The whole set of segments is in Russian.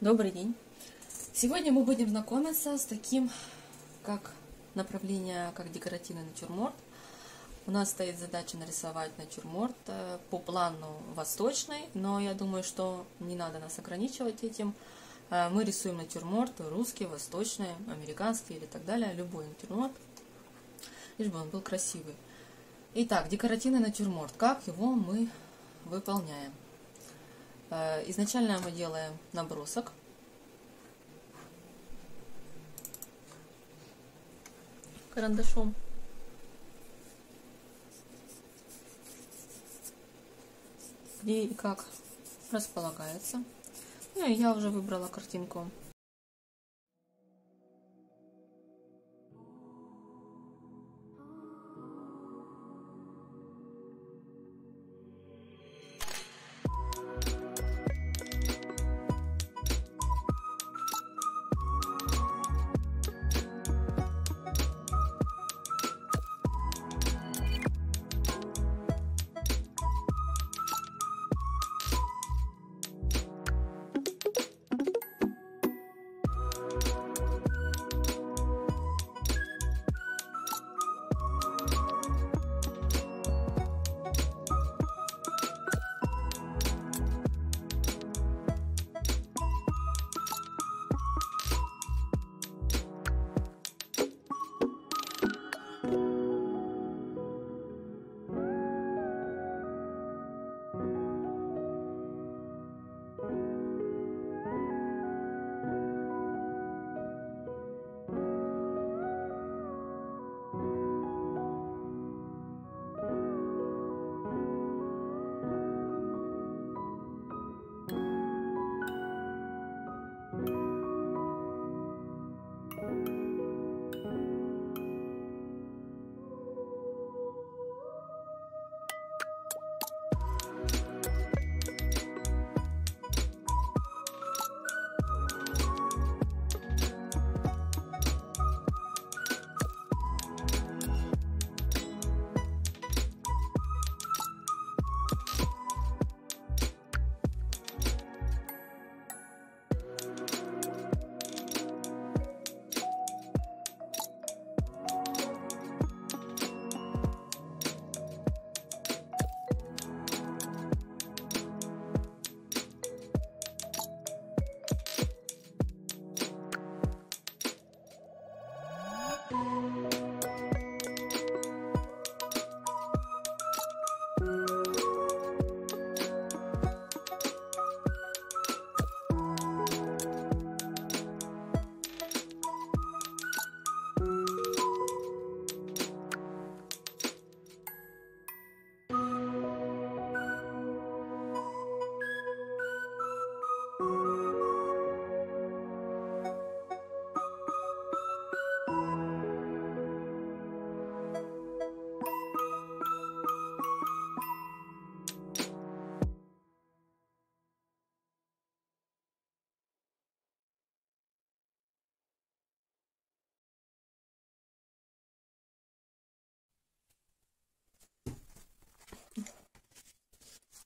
Добрый день! Сегодня мы будем знакомиться с таким, как направление, как декоративный натюрморт. У нас стоит задача нарисовать натюрморт э, по плану восточный, но я думаю, что не надо нас ограничивать этим. Э, мы рисуем натюрморт русский, восточный, американский или так далее, любой натюрморт, лишь бы он был красивый. Итак, декоративный натюрморт. Как его мы выполняем? Э, изначально мы делаем набросок. Карандашом. Где и как располагается. Ну, я уже выбрала картинку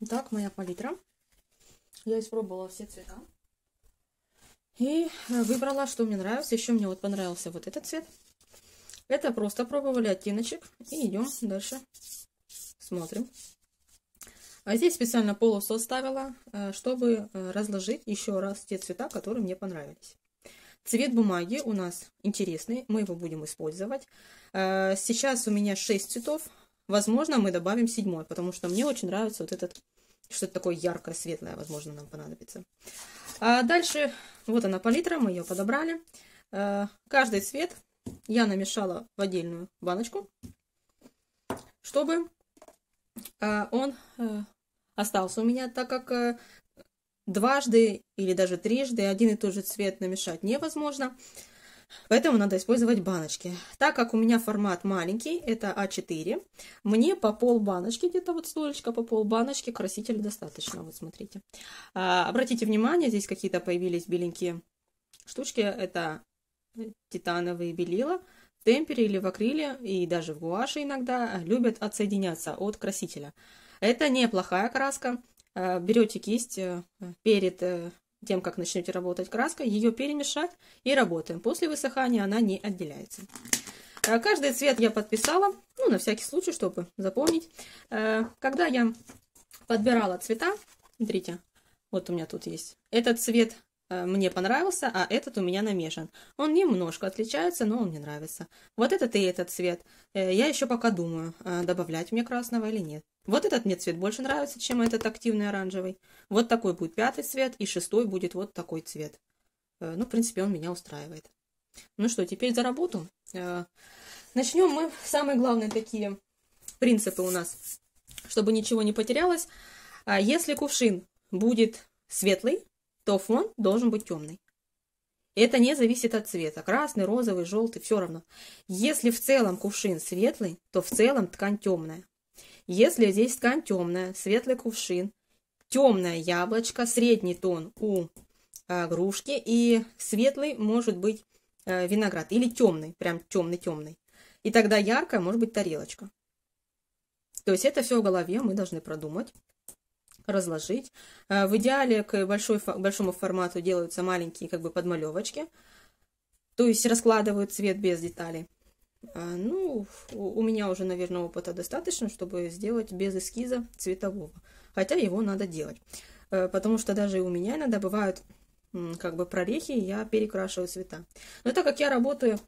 Так, моя палитра. Я испробовала все цвета. И э, выбрала, что мне нравится. Еще мне вот понравился вот этот цвет. Это просто пробовали оттеночек. И идем дальше. Смотрим. А здесь специально полосу оставила, э, чтобы э, разложить еще раз те цвета, которые мне понравились. Цвет бумаги у нас интересный, мы его будем использовать. Сейчас у меня 6 цветов, возможно, мы добавим седьмой, потому что мне очень нравится вот этот что-то такое яркое, светлое, возможно, нам понадобится. А дальше, вот она палитра, мы ее подобрали. А, каждый цвет я намешала в отдельную баночку, чтобы а, он э, остался у меня, так как э, дважды или даже трижды один и тот же цвет намешать невозможно. Поэтому надо использовать баночки. Так как у меня формат маленький, это А4, мне по пол баночки, где-то вот столечко по пол баночки, красителя достаточно. Вот смотрите. А, обратите внимание, здесь какие-то появились беленькие штучки. Это титановые белила. В темпере или в акриле, и даже в гуаше иногда любят отсоединяться от красителя. Это неплохая краска. А, берете кисть э, перед э, тем, как начнете работать краской, ее перемешать и работаем. После высыхания она не отделяется. Э, каждый цвет я подписала, ну, на всякий случай, чтобы запомнить. Э, когда я подбирала цвета, смотрите, вот у меня тут есть. Этот цвет мне понравился, а этот у меня намешан. Он немножко отличается, но он мне нравится. Вот этот и этот цвет. Я еще пока думаю, добавлять мне красного или нет. Вот этот мне цвет больше нравится, чем этот активный оранжевый. Вот такой будет пятый цвет, и шестой будет вот такой цвет. Ну, в принципе, он меня устраивает. Ну что, теперь за работу. Э, начнем мы. Самые главные такие принципы у нас, чтобы ничего не потерялось. А если кувшин будет светлый, то фон должен быть темный. Это не зависит от цвета. Красный, розовый, желтый, все равно. Если в целом кувшин светлый, то в целом ткань темная. Если здесь ткань темная, светлый кувшин, темное яблочко, средний тон у э, грушки и светлый может быть Э, виноград. Или темный, прям темный-темный. И тогда яркая может быть тарелочка. То есть это все в голове мы должны продумать, разложить. Э, в идеале к большой, большому формату делаются маленькие как бы подмалевочки. То есть раскладывают цвет без деталей. Э, ну, у меня уже, наверное, опыта достаточно, чтобы сделать без эскиза цветового. Хотя его надо делать. Потому что даже у меня иногда бывают как бы прорехи, я перекрашиваю цвета. Но так как я работаю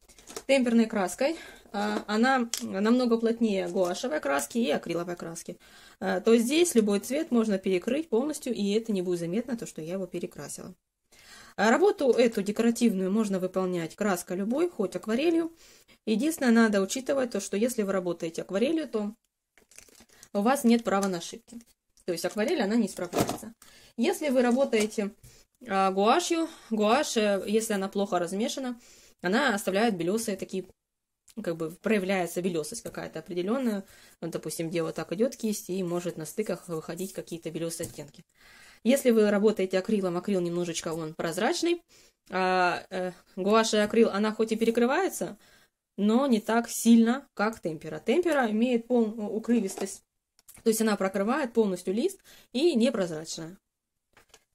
темперной краской, а, она намного плотнее гуашевой краски и акриловой краски, а, то здесь любой цвет можно перекрыть полностью, и это не будет заметно, то, что я его перекрасила. А работу эту декоративную можно выполнять краской любой, хоть акварелью. Единственное, надо учитывать то, что если вы работаете акварелью, то у вас нет права на ошибки. То есть акварель, она не справляется. Если вы работаете а гуашью, гуашь, э, если она плохо размешана, она оставляет белесые такие, как бы проявляется белесость какая-то определенная. Вот, допустим, где вот так идет кисть, и может на стыках выходить какие-то белесые оттенки. Если вы работаете акрилом, акрил немножечко он прозрачный, а э, гуашь и акрил, она хоть и перекрывается, но не так сильно, как темпера. Темпера имеет полную укрывистость, то есть она прокрывает полностью лист и непрозрачная.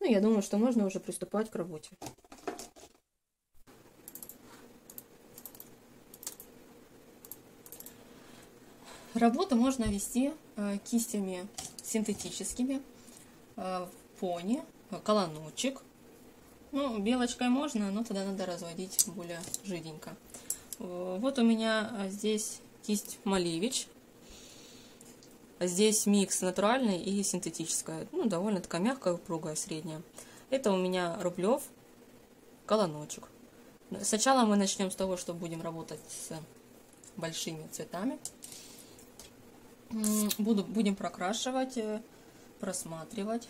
Ну, я думаю, что можно уже приступать к работе. Работу можно вести э, кистями синтетическими, э, пони, э, колоночек. Ну, белочкой можно, но тогда надо разводить более жиденько. Вот у меня здесь кисть Малевич Здесь микс натуральный и синтетическая. Ну, довольно такая мягкая, упругая, средняя. Это у меня рублев колоночек. Сначала мы начнем с того, что будем работать с большими цветами. Буду, будем прокрашивать, э, просматривать.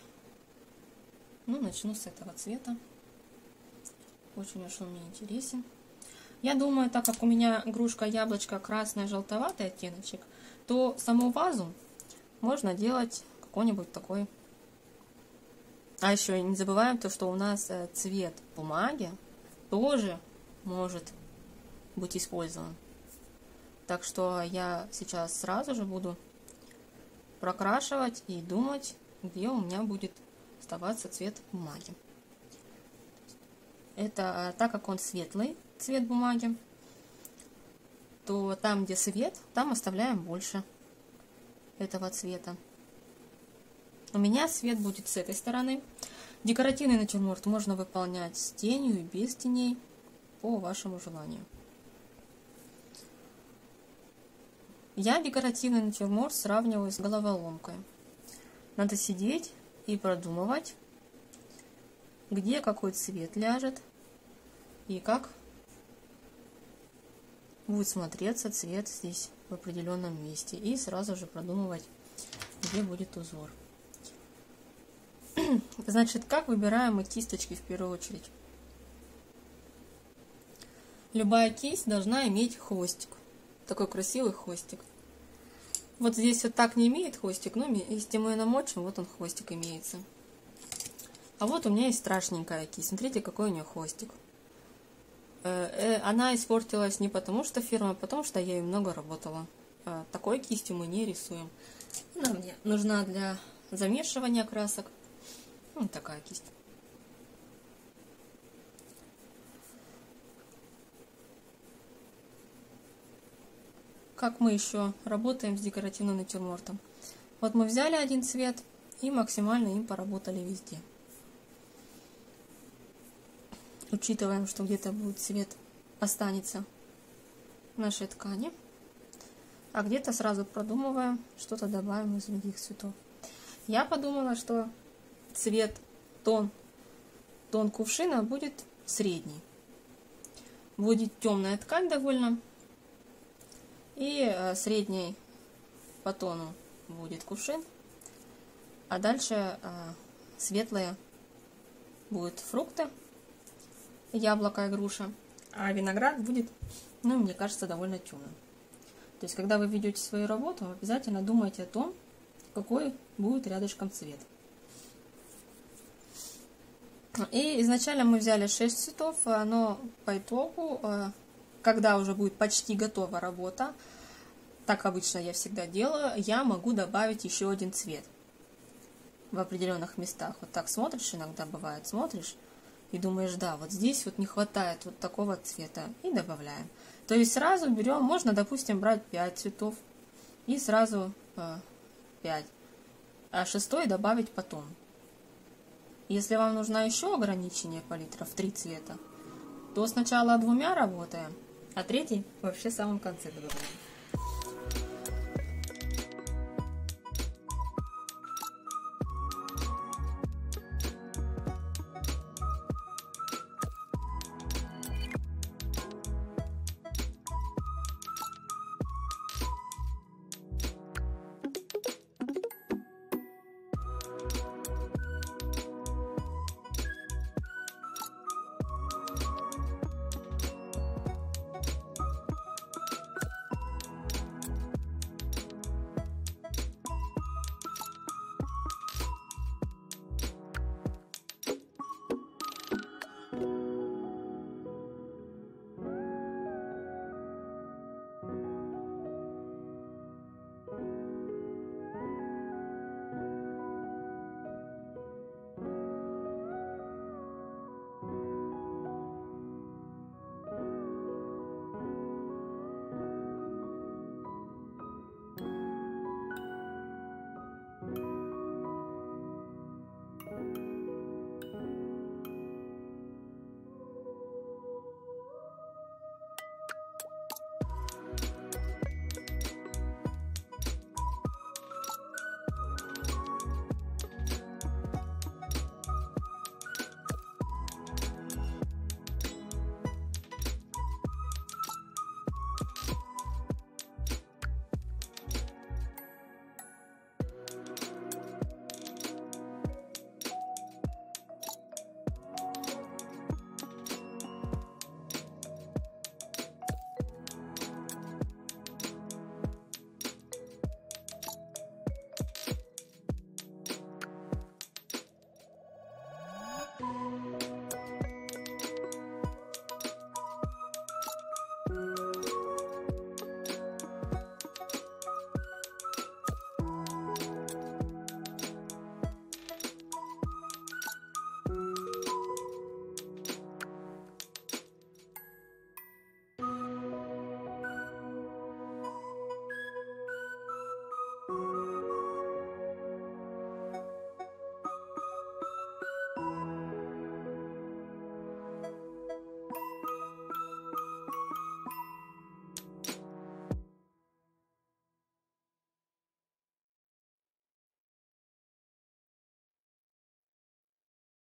Ну, начну с этого цвета. Очень уж он мне интересен. Я думаю, так как у меня игрушка яблочко красная, желтоватый оттеночек, то саму вазу можно делать какой-нибудь такой. А еще не забываем то, что у нас э, цвет бумаги тоже может быть использован. Так что я сейчас сразу же буду прокрашивать и думать, где у меня будет оставаться цвет бумаги. Это э, так как он светлый цвет бумаги, то там, где свет, там оставляем больше этого цвета. У меня свет будет с этой стороны. Декоративный натюрморт можно выполнять с тенью и без теней по вашему желанию. Я декоративный натюрморт сравниваю с головоломкой. Надо сидеть и продумывать, где какой цвет ляжет и как будет смотреться цвет здесь в определенном месте и сразу же продумывать, где будет узор. Значит, как выбираем мы кисточки в первую очередь? Любая кисть должна иметь хвостик. Такой красивый хвостик. Вот здесь вот так не имеет хвостик, но если мы намочим, вот он хвостик имеется. А вот у меня есть страшненькая кисть. Смотрите, какой у нее хвостик. Э, э, она испортилась не потому, что фирма, а потому, что я ей много работала. Э, такой кистью мы не рисуем. Она мне нужна для замешивания красок. Вот такая кисть. Как мы еще работаем с декоративным натюрмортом? Вот мы взяли один цвет и максимально им поработали везде. Учитываем, что где-то будет цвет останется нашей ткани. А где-то сразу продумываем, что-то добавим из других цветов. Я подумала, что цвет, тон, тон кувшина будет средний. Будет темная ткань довольно. И э, средний по тону будет кувшин. А дальше э, светлые будут фрукты, яблоко и груша. А виноград будет, ну, мне кажется, довольно темным. То есть, когда вы ведете свою работу, обязательно думайте о том, какой будет рядышком цвет. И изначально мы взяли 6 цветов, но по итогу, э, когда уже будет почти готова работа, так обычно я всегда делаю, я могу добавить еще один цвет в определенных местах. Вот так смотришь, иногда бывает, смотришь и думаешь, да, вот здесь вот не хватает вот такого цвета, и добавляем. То есть сразу берем, можно, допустим, брать 5 цветов и сразу э, 5, а шестой добавить потом. Если вам нужно еще ограничение палитров, три цвета, то сначала двумя работаем, а третий вообще в самом конце добавляем.